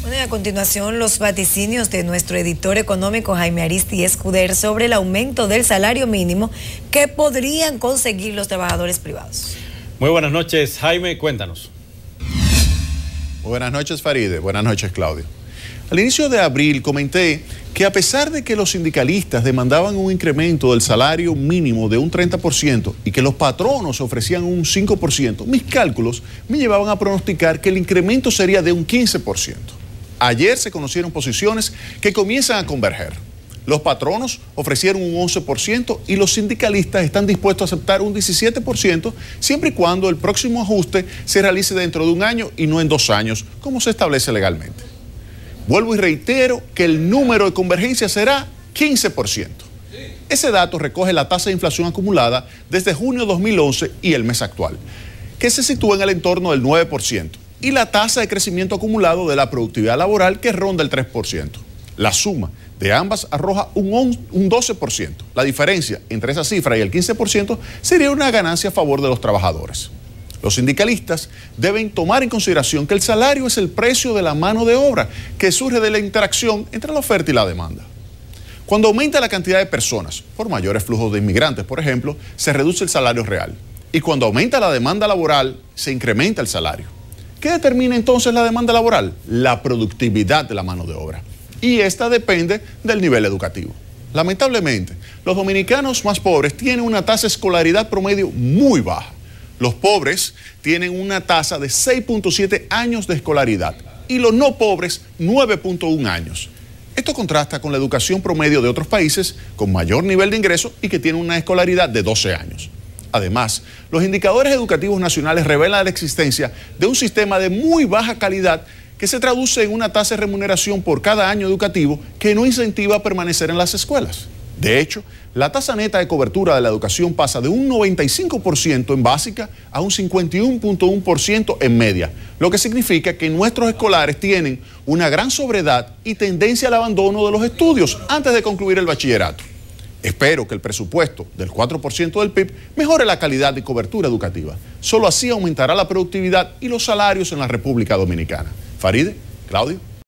Bueno, y a continuación los vaticinios de nuestro editor económico Jaime Aristi Escuder sobre el aumento del salario mínimo que podrían conseguir los trabajadores privados. Muy buenas noches, Jaime, cuéntanos. Buenas noches, Faride. Buenas noches, Claudio. Al inicio de abril comenté que a pesar de que los sindicalistas demandaban un incremento del salario mínimo de un 30% y que los patronos ofrecían un 5%, mis cálculos me llevaban a pronosticar que el incremento sería de un 15%. Ayer se conocieron posiciones que comienzan a converger. Los patronos ofrecieron un 11% y los sindicalistas están dispuestos a aceptar un 17% siempre y cuando el próximo ajuste se realice dentro de un año y no en dos años, como se establece legalmente. Vuelvo y reitero que el número de convergencia será 15%. Ese dato recoge la tasa de inflación acumulada desde junio de 2011 y el mes actual, que se sitúa en el entorno del 9%, y la tasa de crecimiento acumulado de la productividad laboral que ronda el 3%. La suma de ambas arroja un, un 12%. La diferencia entre esa cifra y el 15% sería una ganancia a favor de los trabajadores. Los sindicalistas deben tomar en consideración que el salario es el precio de la mano de obra que surge de la interacción entre la oferta y la demanda. Cuando aumenta la cantidad de personas, por mayores flujos de inmigrantes, por ejemplo, se reduce el salario real. Y cuando aumenta la demanda laboral, se incrementa el salario. ¿Qué determina entonces la demanda laboral? La productividad de la mano de obra. Y esta depende del nivel educativo. Lamentablemente, los dominicanos más pobres tienen una tasa de escolaridad promedio muy baja. Los pobres tienen una tasa de 6.7 años de escolaridad y los no pobres 9.1 años. Esto contrasta con la educación promedio de otros países con mayor nivel de ingreso y que tienen una escolaridad de 12 años. Además, los indicadores educativos nacionales revelan la existencia de un sistema de muy baja calidad que se traduce en una tasa de remuneración por cada año educativo que no incentiva a permanecer en las escuelas. De hecho, la tasa neta de cobertura de la educación pasa de un 95% en básica a un 51.1% en media, lo que significa que nuestros escolares tienen una gran sobredad y tendencia al abandono de los estudios antes de concluir el bachillerato. Espero que el presupuesto del 4% del PIB mejore la calidad de cobertura educativa. Solo así aumentará la productividad y los salarios en la República Dominicana. Faride, Claudio.